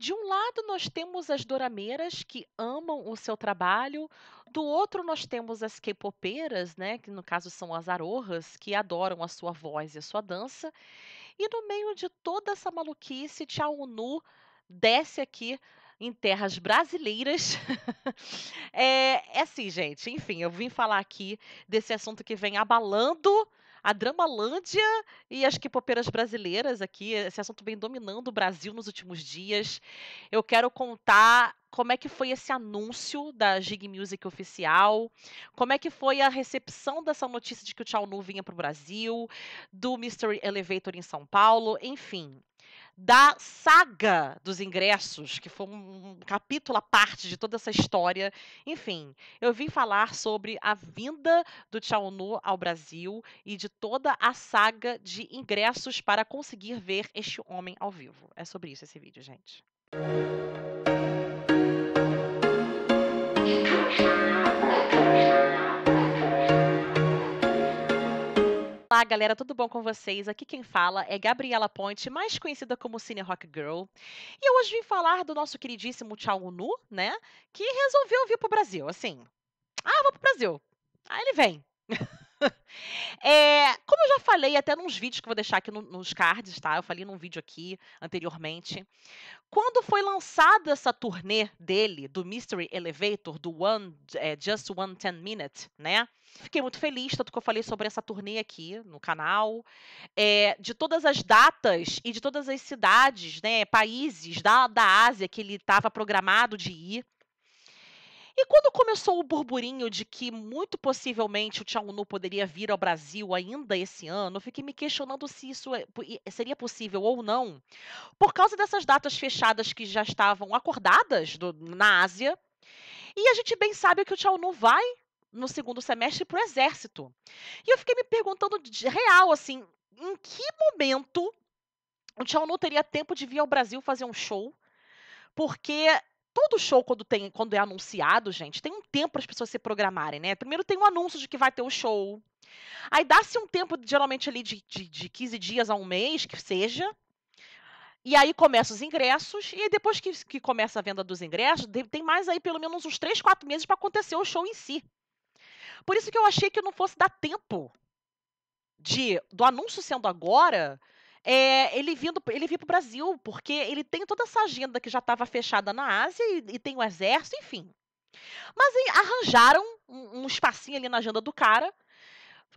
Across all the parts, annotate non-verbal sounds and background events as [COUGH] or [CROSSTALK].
De um lado, nós temos as dorameiras que amam o seu trabalho, do outro, nós temos as K-popeiras, né, que no caso são as arohas, que adoram a sua voz e a sua dança. E no meio de toda essa maluquice, Tchau Nu desce aqui em terras brasileiras. [LAUGHS] é, é assim, gente, enfim, eu vim falar aqui desse assunto que vem abalando a Dramalândia e as K-popeiras brasileiras aqui. Esse assunto vem dominando o Brasil nos últimos dias. Eu quero contar como é que foi esse anúncio da Gig Music oficial, como é que foi a recepção dessa notícia de que o Tchau Nu vinha para o Brasil, do Mystery Elevator em São Paulo, enfim da saga dos ingressos, que foi um, capítulo à parte de toda essa história. Enfim, eu vim falar sobre a vinda do Tchau Nu ao Brasil e de toda a saga de ingressos para conseguir ver este homem ao vivo. É sobre isso esse vídeo, gente. Olá, galera, tudo bom com vocês? Aqui quem fala é Gabriela Ponte, mais conhecida como Cine Rock Girl. E hoje vim falar do nosso queridíssimo Tchau Nu, né? Que resolveu vir pro Brasil, assim. Ah, vou pro Brasil. Aí ele vem. [LAUGHS] é, como eu já falei até nos vídeos que eu vou deixar aqui no, nos cards, tá? Eu falei num vídeo aqui anteriormente. Quando foi lançada essa turnê dele, do Mystery Elevator, do One, é, Just One Ten Minute, né? Fiquei muito feliz, tanto que eu falei sobre essa turnê aqui no canal, é, de todas as datas e de todas as cidades, né, países da, da Ásia que ele estava programado de ir. E quando começou o burburinho de que muito possivelmente o Tchau Nu poderia vir ao Brasil ainda esse ano, eu fiquei me questionando se isso é, seria possível ou não, por causa dessas datas fechadas que já estavam acordadas do, na Ásia. E a gente bem sabe que o Tchau Nu vai no segundo semestre para o exército. E eu fiquei me perguntando de real, assim, em que momento o Tchau Nu teria tempo de vir ao Brasil fazer um show? Porque todo show, quando, tem, quando é anunciado, gente, tem um tempo para as pessoas se programarem, né? Primeiro tem o um anúncio de que vai ter o show. Aí dá-se um tempo, geralmente ali de, de, de 15 dias a um mês, que seja. E aí começam os ingressos, e depois que, que começa a venda dos ingressos, tem mais aí pelo menos uns 3, 4 meses para acontecer o show em si. Por isso que eu achei que não fosse dar tempo de do anúncio sendo agora, é, ele vindo ele vir para o Brasil, porque ele tem toda essa agenda que já estava fechada na Ásia e, e, tem o exército, enfim. Mas arranjaram um, um espacinho ali na agenda do cara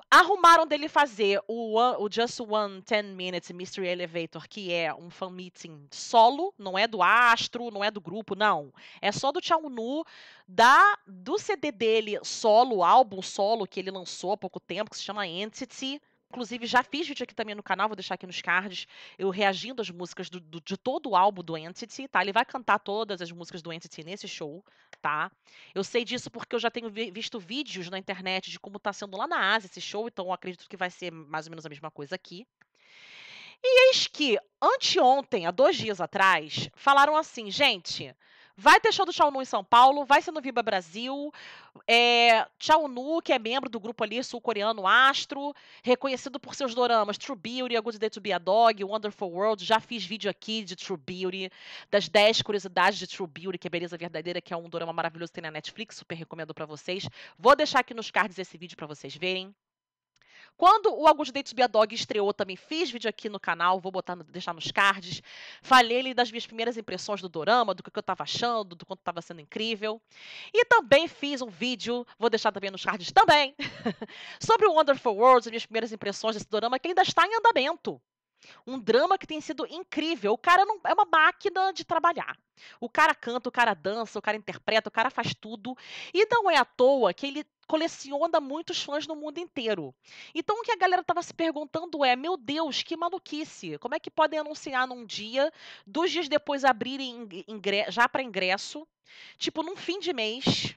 Arrumaram dele fazer o, o Just One 10 Minutes Mystery Elevator, que é um fan meeting solo, não é do Astro, não é do grupo, não. É só do Tchau Nu, da, do CD dele solo, álbum solo que ele lançou há pouco tempo, que se chama Entity. Inclusive, já fiz vídeo aqui também no canal, vou deixar aqui nos cards, eu reagindo às músicas do, do, de todo o álbum do Entity, tá? Ele vai cantar todas as músicas do Entity nesse show, tá? Eu sei disso porque eu já tenho vi, visto vídeos na internet de como tá sendo lá na Ásia esse show, então eu acredito que vai ser mais ou menos a mesma coisa aqui. E eis que, anteontem, há dois dias atrás, falaram assim, gente, Vai ter show do Tchau Nu em São Paulo, vai ser no Viva Brasil. É, Tchau Nu, que é membro do grupo ali sul-coreano Astro, reconhecido por seus doramas True Beauty, A Good Day to Be a Dog, Wonderful World. Já fiz vídeo aqui de True Beauty, das 10 curiosidades de True Beauty, que é beleza verdadeira, que é um dorama maravilhoso que tem na Netflix, super recomendo para vocês. Vou deixar aqui nos cards esse vídeo para vocês verem. Quando o Day to Be a Dog estreou, também fiz vídeo aqui no canal, vou botar, deixar nos cards. Falei das minhas primeiras impressões do dorama, do que eu estava achando, do quanto estava sendo incrível. E também fiz um vídeo, vou deixar também nos cards também, [LAUGHS] sobre o Wonderful World, as minhas primeiras impressões desse dorama, que ainda está em andamento. Um drama que tem sido incrível. O cara não é uma máquina de trabalhar. O cara canta, o cara dança, o cara interpreta, o cara faz tudo. E não é à toa que ele coleciona muitos fãs no mundo inteiro. Então o que a galera estava se perguntando é: meu Deus, que maluquice! Como é que podem anunciar num dia, dois dias depois abrirem já para ingresso, tipo num fim de mês,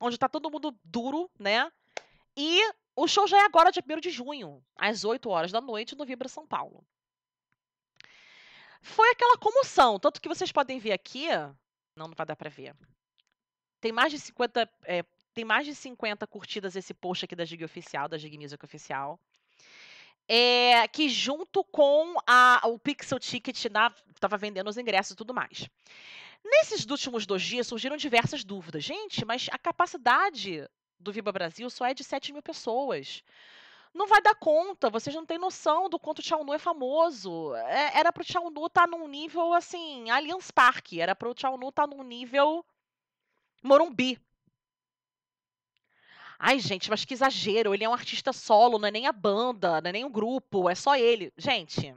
onde está todo mundo duro, né? E o show já é agora, dia 1 de junho, às 8 horas da noite, no Vibra São Paulo. Foi aquela comoção, tanto que vocês podem ver aqui. Não, não vai dar para ver. Tem mais de 50 é, tem mais de 50 curtidas esse post aqui da Gig Oficial, da Gig Music Oficial. é, que junto com a, o Pixel Ticket estava vendendo os ingressos e tudo mais. Nesses últimos dois dias surgiram diversas dúvidas. Gente, mas a capacidade do Viva Brasil só é de 7 mil pessoas. Não vai dar conta, vocês não têm noção do quanto o Tchau Nu é famoso. É, era pro Tchau Nu estar tá num nível assim, Allianz Parque, era pro Tchau Nu estar tá num nível Morumbi. Ai, gente, mas que exagero. Ele é um artista solo, não é nem a banda, não é nem o um grupo, é só ele. Gente,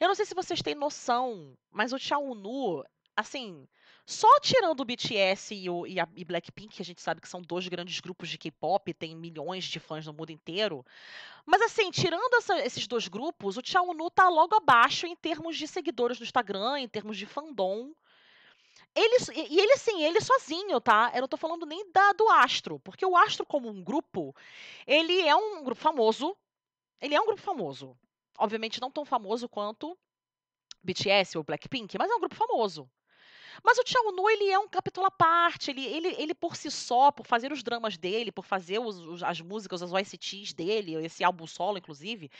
eu não sei se vocês têm noção, mas o Tchau Nu, assim, só tirando o BTS e, o, e, a, e Blackpink, que a gente sabe que são dois grandes grupos de K-pop, tem milhões de fãs no mundo inteiro. Mas assim, tirando essa, esses dois grupos, o Tchau Nu tá logo abaixo em termos de seguidores no Instagram, em termos de fandom. Ele, e ele, assim, ele sozinho, tá? Eu não tô falando nem da, do Astro, porque o Astro, como um grupo, ele é um grupo famoso. Ele é um grupo famoso. Obviamente não tão famoso quanto BTS ou Blackpink, mas é um grupo famoso. Mas o Tchau Nu, ele é um capítulo à parte. Ele, ele, ele por si só, por fazer os dramas dele, por fazer os, os, as músicas, as OSTs dele, esse álbum solo, inclusive.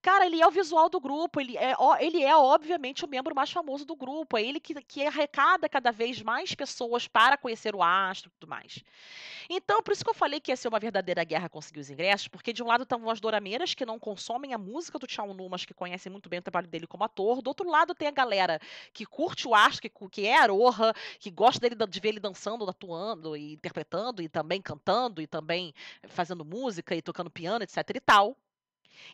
Cara, ele é o visual do grupo. Ele é, ele é obviamente, o membro mais famoso do grupo. É ele que, que arrecada cada vez mais pessoas para conhecer o astro e tudo mais. Então, por isso que eu falei que ia ser uma verdadeira guerra conseguir os ingressos, porque de um lado estavam as dorameiras que não consomem a música do Tchau Nu, mas que conhecem muito bem o trabalho dele como ator. Do outro lado tem a galera que curte o astro, que, que é Aroha, que gosta dele, de ver ele dançando, atuando e interpretando, e também cantando, e também fazendo música e tocando piano, etc e tal.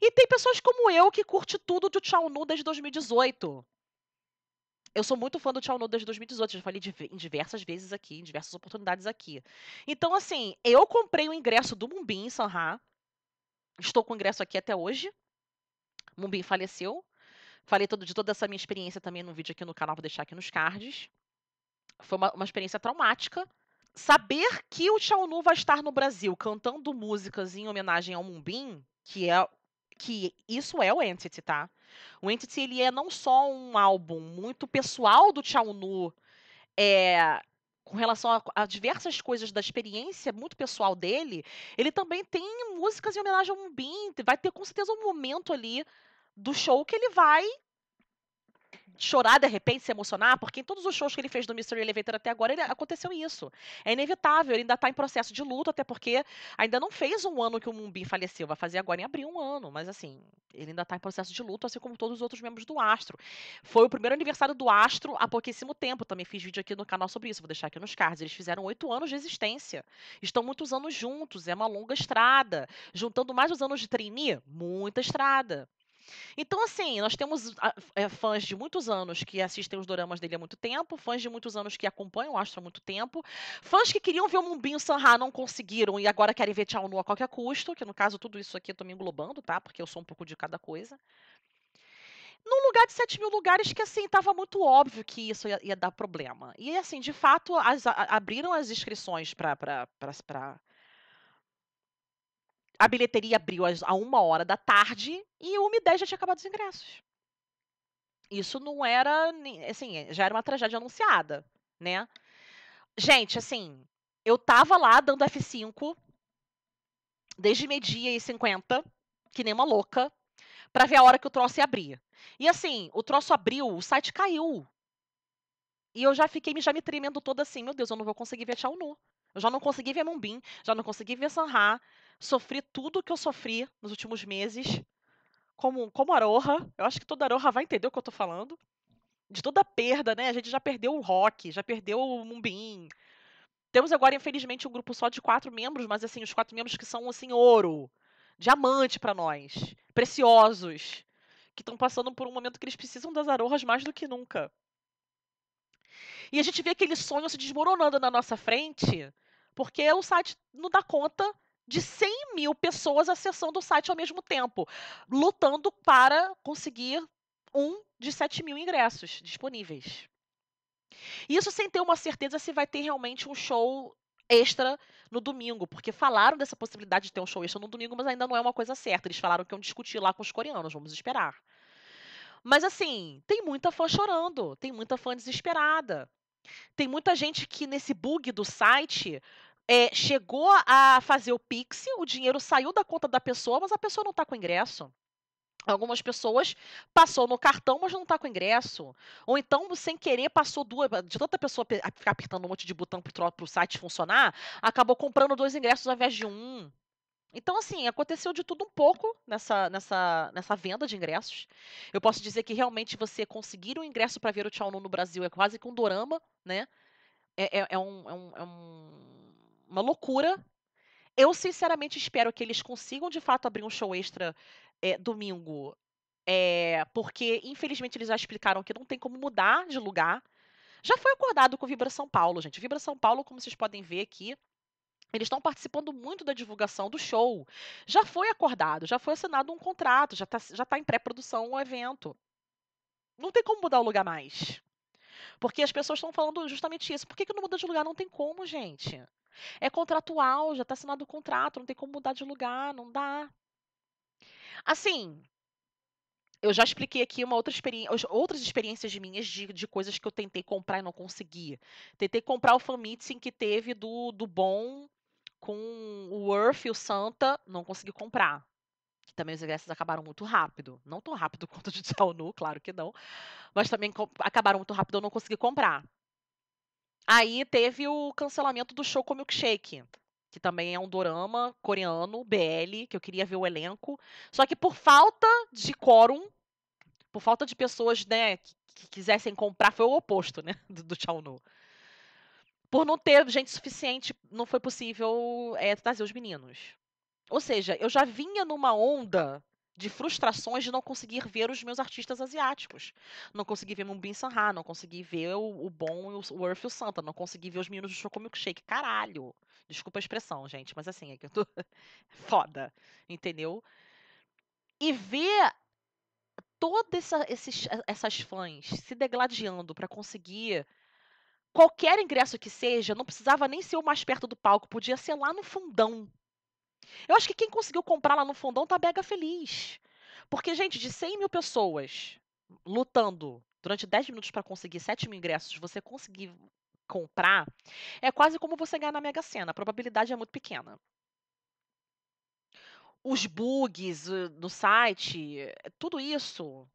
E tem pessoas como eu que curte tudo do Tchau Nu desde 2018. Eu sou muito fã do Tchau Nu desde 2018, já falei em diversas vezes aqui, em diversas oportunidades aqui. Então, assim, eu comprei o ingresso do Mumbim em Sanha. Estou com o ingresso aqui até hoje. Mumbim faleceu. Falei todo, de toda essa minha experiência também no vídeo aqui no canal, vou deixar aqui nos cards. Foi uma, uma experiência traumática. Saber que o Tchau Nu vai estar no Brasil cantando músicas em homenagem ao Mumbim, que é que isso é o Entity, tá? O Entity ele é não só um álbum muito pessoal do Tchau Nu, é, com relação a, a, diversas coisas da experiência muito pessoal dele, ele também tem músicas em homenagem ao Mumbim. Vai ter com certeza um momento ali do show que ele vai chorar de repente, se emocionar, porque em todos os shows que ele fez do Mystery Elevator até agora, ele, aconteceu isso. É inevitável, ele ainda está em processo de luto, até porque ainda não fez um ano que o Mumbi faleceu, vai fazer agora em abril um ano, mas assim, ele ainda está em processo de luto, assim como todos os outros membros do Astro. Foi o primeiro aniversário do Astro há pouquíssimo tempo, também fiz vídeo aqui no canal sobre isso, vou deixar aqui nos cards. Eles fizeram oito anos de existência, estão muitos anos juntos, é uma longa estrada. Juntando mais os anos de trainee, muita estrada. Então, assim, nós temos é, fãs de muitos anos que assistem os doramas dele há muito tempo, fãs de muitos anos que acompanham o Astro há muito tempo, fãs que queriam ver o Mumbinho Sanha não conseguiram e agora querem ver Tchau Nu a qualquer custo, que no caso tudo isso aqui eu tô me englobando, tá? Porque eu sou um pouco de cada coisa. Num lugar de 7 mil lugares que, assim, estava muito óbvio que isso ia, ia, dar problema. E, assim, de fato, as, a, abriram as inscrições para a bilheteria abriu às, a uma hora da tarde e uma e dez já tinha acabado os ingressos. Isso não era, assim, já era uma tragédia anunciada, né? Gente, assim, eu tava lá dando F5 desde meio-dia e 50, que nem uma louca, para ver a hora que o troço ia abrir. E assim, o troço abriu, o site caiu. E eu já fiquei já me tremendo toda assim, meu Deus, eu não vou conseguir ver Tchau Nu. Eu já não consegui ver Mumbim, já não consegui ver Sanha, sofri tudo que eu sofri nos últimos meses, como, como Aroha. Eu acho que toda Aroha vai entender o que eu tô falando. De toda a perda, né? A gente já perdeu o Rock, já perdeu o Mumbim. Temos agora, infelizmente, um grupo só de quatro membros, mas assim, os quatro membros que são assim, ouro, diamante para nós, preciosos, que estão passando por um momento que eles precisam das Arohas mais do que nunca. E a gente vê aquele sonho se desmoronando na nossa frente, porque o site não dá conta de 100 mil pessoas acessando o site ao mesmo tempo, lutando para conseguir um de 7 mil ingressos disponíveis. Isso sem ter uma certeza se vai ter realmente um show extra no domingo, porque falaram dessa possibilidade de ter um show extra no domingo, mas ainda não é uma coisa certa. Eles falaram que iam discutir lá com os coreanos, vamos esperar. Mas assim, tem muita fã chorando, tem muita fã desesperada. Tem muita gente que nesse bug do site é, chegou a fazer o Pix, o dinheiro saiu da conta da pessoa, mas a pessoa não está com ingresso. Algumas pessoas passou no cartão, mas não está com ingresso. Ou então, sem querer, passou duas. De tanta pessoa ficar apertando um monte de botão para o site funcionar, acabou comprando dois ingressos ao invés de um. Então, assim, aconteceu de tudo um pouco nessa, nessa, nessa venda de ingressos. Eu posso dizer que realmente você conseguir um ingresso para ver o Tchau no Brasil é quase que um dorama, né? É, é, é, um, é, um, é um, uma loucura. Eu, sinceramente, espero que eles consigam, de fato, abrir um show extra é, domingo. É, porque, infelizmente, eles já explicaram que não tem como mudar de lugar. Já foi acordado com o Vibra São Paulo, gente. Vibra São Paulo, como vocês podem ver aqui, eles estão participando muito da divulgação do show. Já foi acordado, já foi assinado um contrato, já está já tá em pré-produção o evento. Não tem como mudar o lugar mais. Porque as pessoas estão falando justamente isso. Por que, que não muda de lugar? Não tem como, gente. É contratual, já está assinado o contrato, não tem como mudar de lugar, não dá. Assim, eu já expliquei aqui uma outra experiência, outras experiências minhas de, de coisas que eu tentei comprar e não consegui. Tentei comprar o fanmeeting que teve do, do Bom com o Worth e o Santa, não consegui comprar. Também os ingressos acabaram muito rápido. Não tão rápido [LAUGHS] quanto o de Nu, claro que não. Mas também acabaram muito rápido, eu não consegui comprar. Aí teve o cancelamento do show com Milkshake que também é um dorama coreano, BL, que eu queria ver o elenco. Só que por falta de quórum, por falta de pessoas, né, que, quisessem comprar, foi o oposto, né, do, do Chao Nu. Por não ter gente suficiente, não foi possível é, trazer os meninos. Ou seja, eu já vinha numa onda de frustrações de não conseguir ver os meus artistas asiáticos. Não consegui ver Mumbin Sanha, não consegui ver o, o Bom e o Earth e o Santa, não consegui ver os meninos do Choco Milkshake. Caralho! Desculpa a expressão, gente, mas assim, é que eu tô [LAUGHS] foda, entendeu? E ver todas essa, esses, essas fãs se degladiando para conseguir qualquer ingresso que seja, não precisava nem ser o mais perto do palco, podia ser lá no fundão, eu acho que quem conseguiu comprar lá no fundão tá mega feliz. Porque, gente, de 100 mil pessoas lutando durante 10 minutos para conseguir 7 mil ingressos, você conseguir comprar, é quase como você ganhar na Mega Sena. A probabilidade é muito pequena. Os bugs no site, tudo isso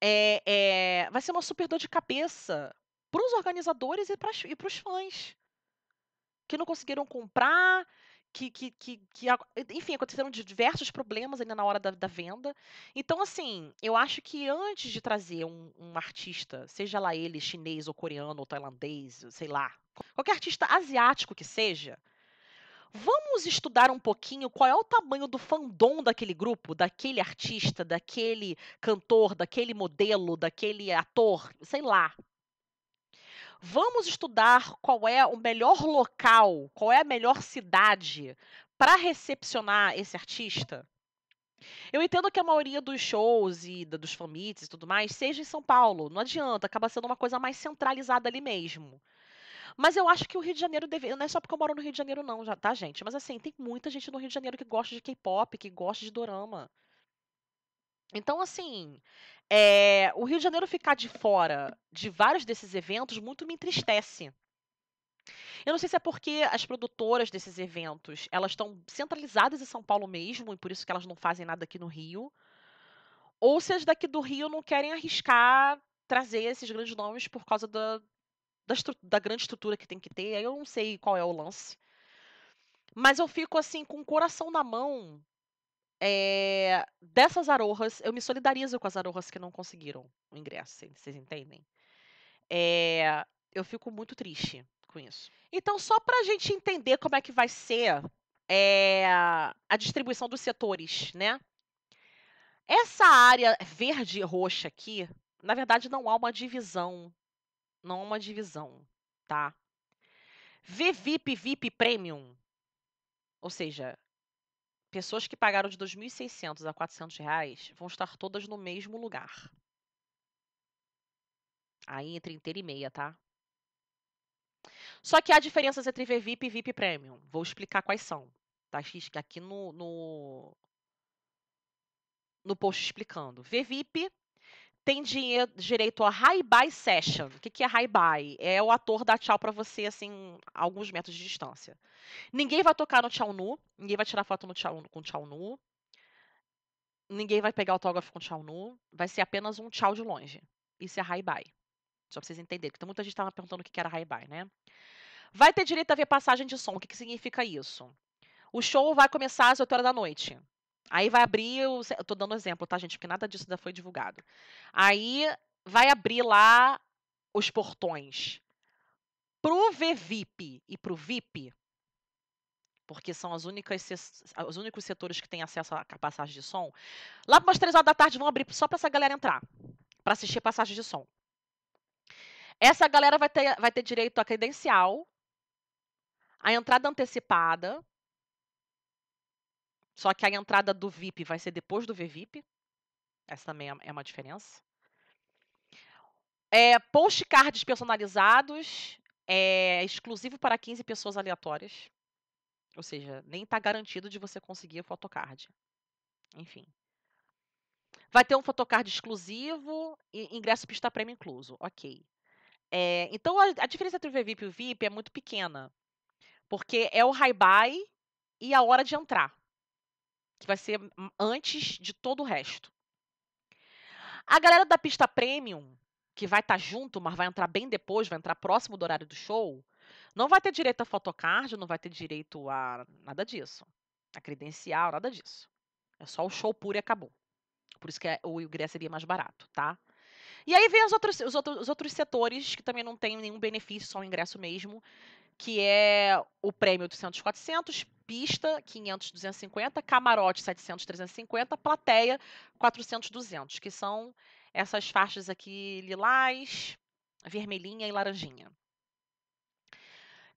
é, é, vai ser uma super dor de cabeça para os organizadores e para os fãs que não conseguiram comprar, que, que, que, que, enfim, aconteceram diversos problemas ainda na hora da, da, venda. Então, assim, eu acho que antes de trazer um, um, artista, seja lá ele chinês ou coreano ou tailandês, sei lá, qualquer artista asiático que seja, vamos estudar um pouquinho qual é o tamanho do fandom daquele grupo, daquele artista, daquele cantor, daquele modelo, daquele ator, sei lá. Vamos estudar qual é o melhor local, qual é a melhor cidade para recepcionar esse artista? Eu entendo que a maioria dos shows e dos fan e tudo mais seja em São Paulo. Não adianta, acaba sendo uma coisa mais centralizada ali mesmo. Mas eu acho que o Rio de Janeiro deve. Não é só porque eu moro no Rio de Janeiro, não, já, tá, gente? Mas assim, tem muita gente no Rio de Janeiro que gosta de K-pop, que gosta de dorama. Então, assim, é, o Rio de Janeiro ficar de fora de vários desses eventos muito me entristece. Eu não sei se é porque as produtoras desses eventos elas estão centralizadas em São Paulo mesmo e por isso que elas não fazem nada aqui no Rio, ou se as daqui do Rio não querem arriscar trazer esses grandes nomes por causa da, da, da grande estrutura que tem que ter. Eu não sei qual é o lance. Mas eu fico assim com o coração na mão é, dessas arohas, eu me solidarizo com as arohas que não conseguiram o ingresso, vocês entendem? É, eu fico muito triste com isso. Então, só para a gente entender como é que vai ser é, a distribuição dos setores, né? Essa área verde e roxa aqui, na verdade, não há uma divisão. Não há uma divisão, tá? VVIP, VIP Premium, ou seja, pessoas que pagaram de 2.600 a 400 reais vão estar todas no mesmo lugar. Aí entre inteira e meia, tá? Só que há diferenças entre VVIP e VIP Premium. Vou explicar quais são. Tá aqui no, no, no post explicando. VVIP tem direito a high-bye session. O que, que é high-bye? É o ator dar tchau para você, assim, a alguns metros de distância. Ninguém vai tocar no tchau nu, ninguém vai tirar foto no tchau, com tchau nu, ninguém vai pegar autógrafo com tchau nu, vai ser apenas um tchau de longe. Isso é high-bye. Só pra vocês entenderem, porque muita gente estava perguntando o que era high-bye, né? Vai ter direito a ver passagem de som. O que, que significa isso? O show vai começar às 8 horas da noite. Aí vai abrir, eu tô dando exemplo, tá, gente? Porque nada disso ainda foi divulgado. Aí vai abrir lá os portões pro VVIP e pro VIP, porque são as únicas, os únicos setores que têm acesso à passagem de som. Lá para as três horas da tarde vão abrir só para essa galera entrar, para assistir passagem de som. Essa galera vai ter, vai ter direito a credencial, a entrada antecipada, só que a entrada do VIP vai ser depois do VVIP. Essa também é, é uma diferença. É, postcards personalizados, é exclusivo para 15 pessoas aleatórias. Ou seja, nem está garantido de você conseguir o photocard. Enfim. Vai ter um photocard exclusivo e ingresso pista prêmio incluso. Ok. É, então, a, a, diferença entre o VVIP e o VIP é muito pequena. Porque é o high-buy e a hora de entrar que vai ser antes de todo o resto. A galera da pista premium, que vai estar tá junto, mas vai entrar bem depois, vai entrar próximo do horário do show, não vai ter direito a photocard, não vai ter direito a nada disso. A credencial, nada disso. É só o show puro e acabou. Por isso que é, o ingresso seria mais barato, tá? E aí vem os outros, os, outros, os outros setores que também não tem nenhum benefício, só o ingresso mesmo, que é o prêmio 800, 400, pista 500, 250, camarote 700, 350, plateia 400, 200, que são essas faixas aqui lilás, vermelhinha e laranjinha.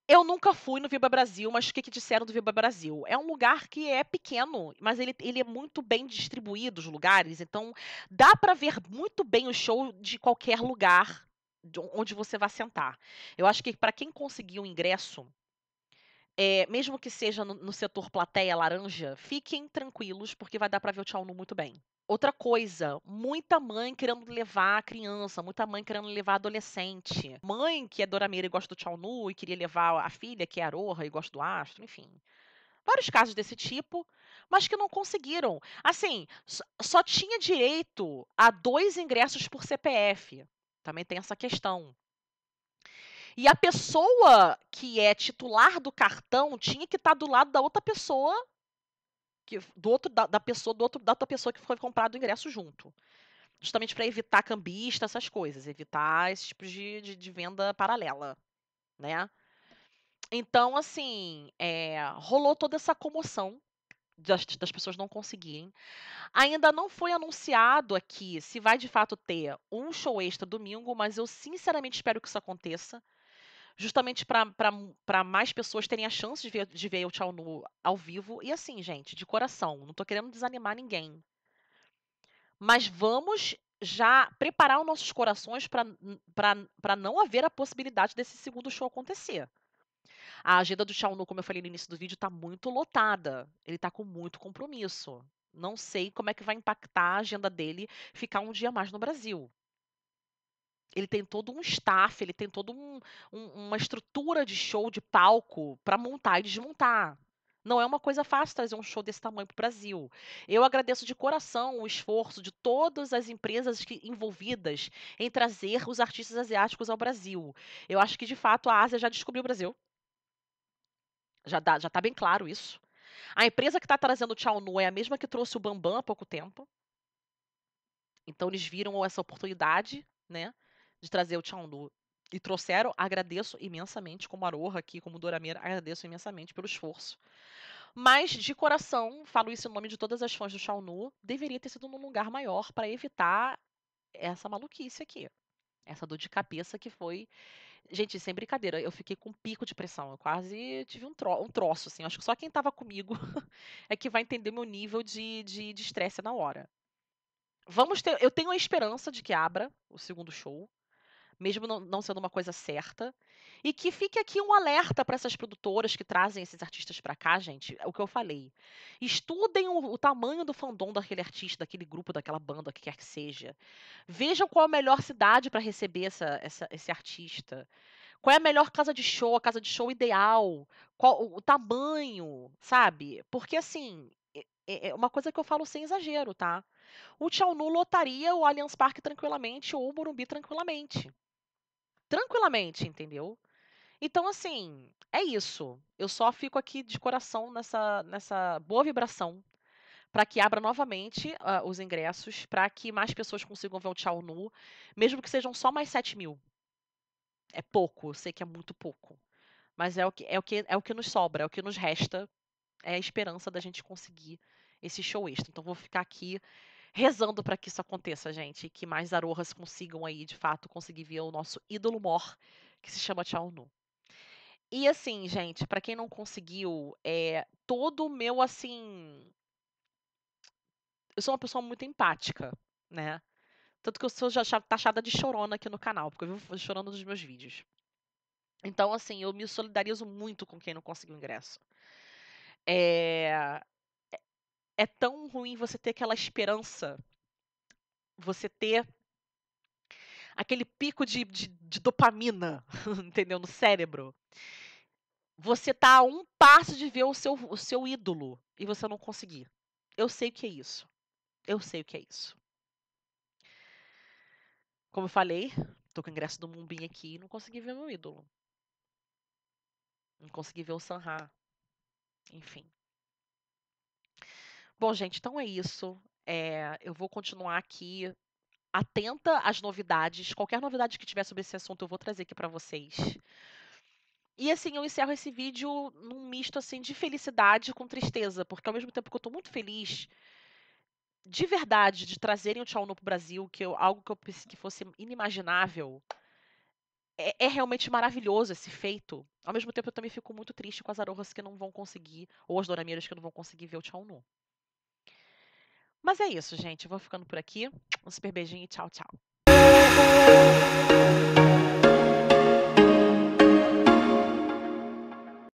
Eu nunca fui no Viva Brasil, mas o que, que disseram do Viva Brasil? É um lugar que é pequeno, mas ele, ele é muito bem distribuído, os lugares, então dá para ver muito bem o show de qualquer lugar onde você vai sentar. Eu acho que para quem conseguiu o ingresso, é, mesmo que seja no, no, setor plateia laranja, fiquem tranquilos, porque vai dar para ver o Tchau Nu muito bem. Outra coisa, muita mãe querendo levar a criança, muita mãe querendo levar adolescente. Mãe que é Dorameira e gosta do Tchau Nu e queria levar a filha que é Aroha e gosta do Astro, enfim. Vários casos desse tipo, mas que não conseguiram. Assim, só tinha direito a dois ingressos por CPF. Também tem essa questão. E a pessoa que é titular do cartão tinha que estar tá do lado da outra pessoa, que, do outro, da, da pessoa, do outro, da outra pessoa que foi comprado o ingresso junto. Justamente para evitar cambista, essas coisas, evitar esse tipo de, de, de venda paralela, né? Então, assim, é, rolou toda essa comoção das, das, pessoas não conseguirem. Ainda não foi anunciado aqui se vai de fato ter um show extra domingo, mas eu sinceramente espero que isso aconteça justamente para mais pessoas terem a chance de ver, de ver o Tchau Nu ao vivo. E assim, gente, de coração, não estou querendo desanimar ninguém. Mas vamos já preparar os nossos corações para não haver a possibilidade desse segundo show acontecer. A agenda do Tchau Nu, como eu falei no início do vídeo, está muito lotada. Ele está com muito compromisso. Não sei como é que vai impactar a agenda dele ficar um dia mais no Brasil ele tem todo um staff, ele tem toda um, um, uma estrutura de show, de palco, para montar e desmontar. Não é uma coisa fácil trazer um show desse tamanho para o Brasil. Eu agradeço de coração o esforço de todas as empresas que, envolvidas em trazer os artistas asiáticos ao Brasil. Eu acho que, de fato, a Ásia já descobriu o Brasil. Já está bem claro isso. A empresa que está trazendo o Chao Nu é a mesma que trouxe o Bambam há pouco tempo. Então, eles viram essa oportunidade, né? de trazer o Chandu e trouxeram, agradeço imensamente, como Aroha aqui, como Dorameira, agradeço imensamente pelo esforço. Mas, de coração, falo isso em nome de todas as fãs do Shaunu, deveria ter sido num lugar maior para evitar essa maluquice aqui. Essa dor de cabeça que foi. Gente, sem brincadeira, eu fiquei com um pico de pressão. Eu quase tive um, tro um troço, assim. Acho que só quem estava comigo [LAUGHS] é que vai entender meu nível de estresse de, de na hora. Vamos ter. Eu tenho a esperança de que abra o segundo show mesmo não, sendo uma coisa certa. E que fique aqui um alerta para essas produtoras que trazem esses artistas para cá, gente. É o que eu falei. Estudem o, o, tamanho do fandom daquele artista, daquele grupo, daquela banda, o que quer que seja. Vejam qual a melhor cidade para receber essa, essa, esse artista. Qual é a melhor casa de show, a casa de show ideal? Qual o tamanho, sabe? Porque assim, é, é uma coisa que eu falo sem exagero, tá? O Tchaunu lotaria o Allianz Parque tranquilamente ou o Morumbi tranquilamente. Tranquilamente, entendeu? Então, assim, é isso. Eu só fico aqui de coração nessa, nessa boa vibração para que abra novamente uh, os ingressos, para que mais pessoas consigam ver o Tchau Nu, mesmo que sejam só mais 7 mil. É pouco, eu sei que é muito pouco. Mas é o que, é o que, é o que nos sobra, é o que nos resta. É a esperança da gente conseguir esse show extra. Então, vou ficar aqui rezando para que isso aconteça, gente. E que mais arohas consigam aí, de fato, conseguir ver o nosso ídolo mor, que se chama Tchau Nu. E assim, gente, para quem não conseguiu, é todo o meu assim. Eu sou uma pessoa muito empática, né? Tanto que eu sou já taxada de chorona aqui no canal, porque eu vivo chorando nos meus vídeos. Então, assim, eu me solidarizo muito com quem não conseguiu ingresso. É, é tão ruim você ter aquela esperança, você ter aquele pico de, de, de dopamina, [LAUGHS] entendeu? No cérebro. Você tá a um passo de ver o seu, o seu ídolo e você não conseguir. Eu sei o que é isso. Eu sei o que é isso. Como eu falei, tô com o ingresso do Mumbim aqui e não consegui ver meu ídolo. Não consegui ver o Sanha. Enfim. Bom, gente, então é isso. É, eu vou continuar aqui atenta às novidades. Qualquer novidade que tiver sobre esse assunto, eu vou trazer aqui para vocês. E assim, eu encerro esse vídeo num misto assim de felicidade com tristeza, porque ao mesmo tempo que eu tô muito feliz de verdade de trazerem o Tchau No pro Brasil, que eu, algo que eu pensei que fosse inimaginável, é, é, realmente maravilhoso esse feito. Ao mesmo tempo, eu também fico muito triste com as arohas que não vão conseguir, ou as doramiras que não vão conseguir ver o Tchau No. Mas é isso, gente. Eu vou ficando por aqui. Um super beijinho e tchau, tchau.